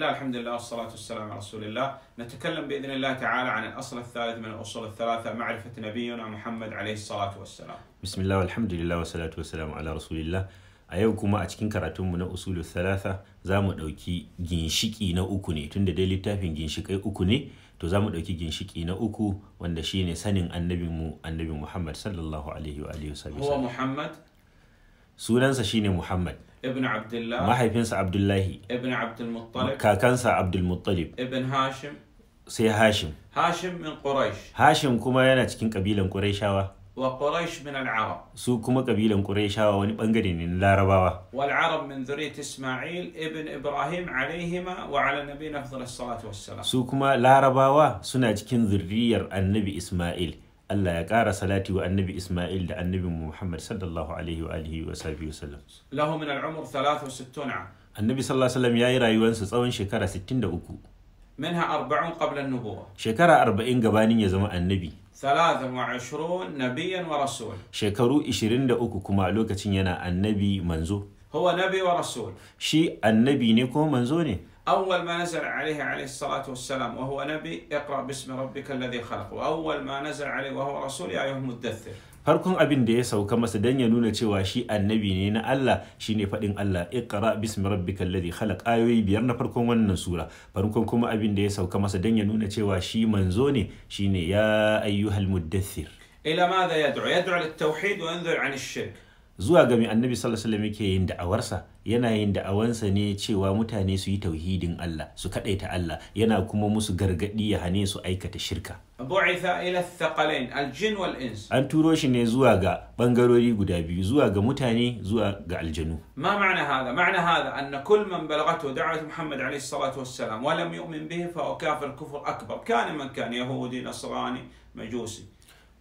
الله الحمد لله والصلاة والسلام على رسول الله نتكلم بإذن الله تعالى عن الأصل الثالث من الأصول الثلاثة معرفة نبينا محمد عليه الصلاة والسلام bismillah alhamdulillah wa salatu wassalamu ala rasulillah a yau kuma a cikin karatunmu na usulu thalatha za mu ɗauki ginshiki na uku ne tunda dai littafin ginshikai uku ne to za mu ɗauki ginshiki na uku wanda shine sanin annabinmu annabi muhammad sallallahu alaihi wa alihi هو wasallam محمد sunansa shine Muhammad. Ibn Abdullah. Mahaifinsa Abdullahi. Ibn Abdul Muttalib. Kakansa Abdul Muttalib. Ibn Hashim. Sai Hashim. Hashim min Quraysh. Hashim kuma yana cikin kabilan Qurayshawa. Wa Quraysh min al-Arab. Su kuma kabilan Qurayshawa wani ɓangare ne na Larabawa. Wal Arab min zuriyat Isma'il ibn Ibrahim alaihima wa ala nabiyina afdalus salatu wassalam su kuma Larabawa suna cikin zurriyar Annabi Isma'il. Allah ya ƙara salati wa annabi Ismail da annabi Muhammad sallallahu alaihi wa alihi wa sahbihi wa sallam. Lahu min al-umr 63 Annabi sallallahu alaihi wasallam yayi rayuwarsa tsawon shekara 63. Minha 40 qabla an-nubuwah. Shekara 40 gabanin ya zama annabi. 23 nabiyyan wa rasul. Shekaru 23 kuma a lokacin yana annabi manzo. Huwa nabi wa rasul. Shi annabi ne ko manzo ne? أول ما نزل عليه عليه الصلاة والسلام وهو نبي اقرأ باسم ربك الذي خلق وأول ما نزل عليه وهو رسول يا أيها المدثر farkon abin da ya sauka masa dan ya nuna cewa shi annabi ne na Allah shine faɗin Allah iqra bismi rabbikal ladhi khalaq ayoyi biyar na farkon wannan sura farkon kuma abin da ya sauka masa dan ya nuna cewa shi manzo ne shine ya ayyuhal muddathir إلى ماذا يدعو؟ يدعو للتوحيد وينذر عن الشرك zuwa ga mai annabi sallallahu alaihi wasallam yake yin da'awarsa yana yin da'awansa ne cewa mutane su yi tauhidin Allah su kadaita Allah yana kuma musu gargadi ya hane su aikata shirka بعث إلى الثقلين الجن والإنس an turo shi ne zuwa ga bangarori guda biyu zuwa ga mutane zuwa ga aljanu ما معنى هذا؟ معنى هذا أن كل من بلغته دعوة محمد عليه الصلاة والسلام ولم يؤمن به فهو كافر كفر أكبر كان من كان يهودي نصراني مجوسي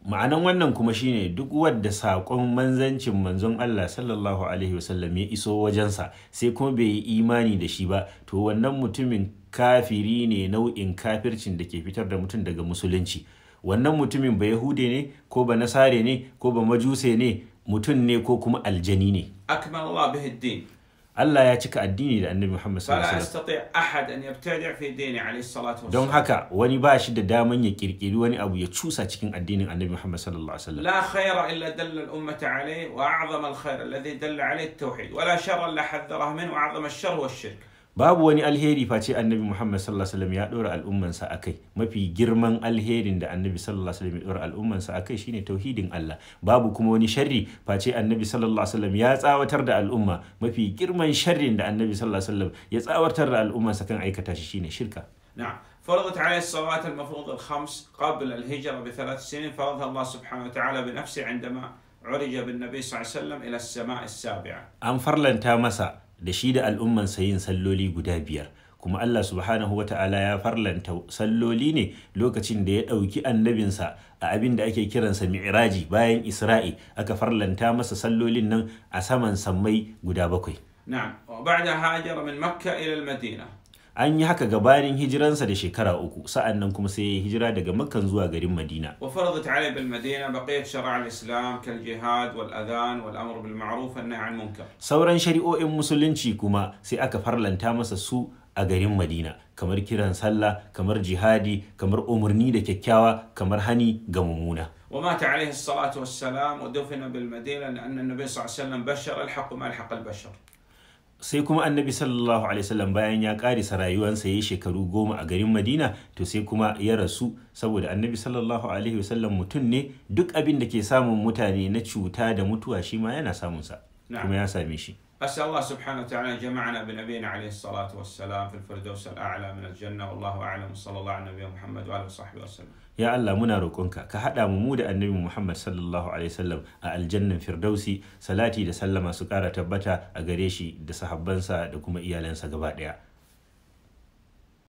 ma'anan wannan kuma shine duk wadda saƙon manzancin manzon Allah sallallahu alaihi wasallam ya iso wajensa sai kuma bai yi imani da shi ba to wannan mutumin kafiri ne nau'in kafircin da ke fitar da mutum daga musulunci. Wannan mutumin ba yahude ne ko ba nasare ne ko ba majuse ne mutum ne ko kuma aljani ne. Allah ya cika addini da annabi Muhammad sallallahu فلا alaihi wasallam يستطيع أحد أن يبتدع في دينه عليه الصلاة don والسلام haka wani ba shi da daman ya kirkiri wani abu ya cusa cikin addinin annabi Muhammad sallallahu alaihi wasallam لا خير إلا دل الأمة عليه وأعظم الخير الذي دل عليه التوحيد ولا شر إلا حذره منه وأعظم الشر هو الشرك babu wani alheri face annabi muhammad sallallahu alaihi wasallam ya dora al'ummansa akai mafi girman alherin da annabi sallallahu alaihi wasallam ya dora al'ummansa akai shine tauhidin Allah babu kuma wani sharri face annabi sallallahu alaihi wasallam ya tsawatar da al'umma mafi girman sharrin da annabi sallallahu alaihi wasallam ya tsawatar da al'ummansa kan aikata shi shine shirka نعم فرضت عليه الصلوات المفروض الخمس قبل الهجرة بثلاث سنين فرضها الله سبحانه وتعالى بنفسه عندما عرج بالنبي صلى الله عليه وسلم إلى السماء السابعة an farlanta masa da shi da al'ummansa yin salloli guda biyar. Kuma Allah subhanahu wa ta'ala ya farlanta salloli ne lokacin da ya ɗauki annabinsa a abin da ake kiransa mi'raji bayan isra'i aka farlanta masa sallolin nan a saman sammai guda bakwai. Na'am. Wa ba'da hajara min makka ila al-madina. an yi haka gabanin hijiransa da shekara uku sa'an nan kuma sai ya hijira daga makkan zuwa garin madina وفرضت عليه بالمدينة بقية شرائع الإسلام كالجهاد والأذان والأمر بالمعروف والنهي عن المنكر sauran shari'o'in musulunci kuma sai aka farlanta masa su a garin madina kamar kiran sallah kamar jihadi kamar umarni da kyakkyawa kamar hani ga mummuna ومات عليه الصلاة والسلام ودفن بالمدينة لأن النبي صلى الله عليه وسلم بشر الحق ما الحق البشر sai kuma annabi sallallahu alaihi wasallam bayan ya karisa rayuwarsa yayi shekaru goma a garin madina to sai kuma ya rasu. Saboda annabi sallallahu alaihi wasallam mutum ne duk abin da ke samun mutane na cuta da mutuwa shi ma yana samunsa kuma ya same shi. أسأل الله سبحانه وتعالى أن جمعنا بنبينا عليه الصلاة والسلام في الفردوس الأعلى من الجنة والله أعلم صلى الله على نبينا محمد وآله وصحبه وسلم ya Allah muna roƙonka ka haɗa mu mu da annabi Muhammad sallallahu alaihi wasallam a aljannan firdausi salati da sallama su ƙara tabbata a gare shi da sahabbansa da kuma iyalansa gaba ɗaya